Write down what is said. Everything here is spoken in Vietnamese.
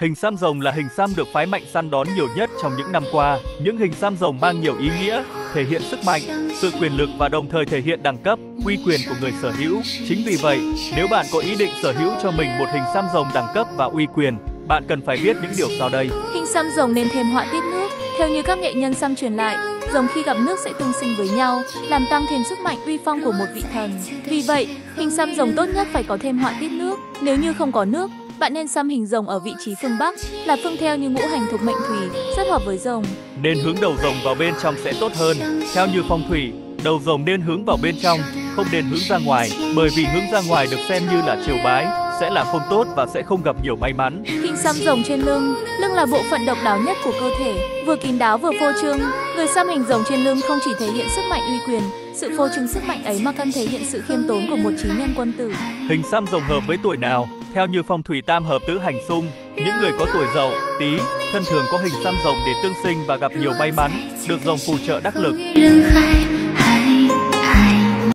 Hình xăm rồng là hình xăm được phái mạnh săn đón nhiều nhất trong những năm qua. Những hình xăm rồng mang nhiều ý nghĩa, thể hiện sức mạnh, sự quyền lực và đồng thời thể hiện đẳng cấp, uy quyền của người sở hữu. Chính vì vậy, nếu bạn có ý định sở hữu cho mình một hình xăm rồng đẳng cấp và uy quyền, bạn cần phải biết những điều sau đây. Hình xăm rồng nên thêm họa tiết nước. Theo như các nghệ nhân xăm truyền lại, rồng khi gặp nước sẽ tương sinh với nhau, làm tăng thêm sức mạnh uy phong của một vị thần. Vì vậy, hình xăm rồng tốt nhất phải có thêm họa tiết nước. Nếu như không có nước, bạn nên xăm hình rồng ở vị trí phương Bắc, là phương theo như ngũ hành thuộc mệnh thủy, rất hợp với rồng. Nên hướng đầu rồng vào bên trong sẽ tốt hơn. Theo như phong thủy, đầu rồng nên hướng vào bên trong, không nên hướng ra ngoài, bởi vì hướng ra ngoài được xem như là triều bái, sẽ là không tốt và sẽ không gặp nhiều may mắn. Hình xăm rồng trên lưng, lưng là bộ phận độc đáo nhất của cơ thể, vừa kín đáo vừa phô trương. Người xăm hình rồng trên lưng không chỉ thể hiện sức mạnh uy quyền, sự phô trương sức mạnh ấy mà còn thể hiện sự khiêm tốn của một trí nhân quân tử. Hình xăm rồng hợp với tuổi nào? Theo như phong thủy tam hợp tứ hành xung, những người có tuổi dậu, tý, thân thường có hình xăm rồng để tương sinh và gặp nhiều may mắn, được rồng phù trợ đắc lực.